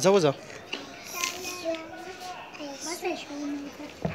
走了려走도 몸.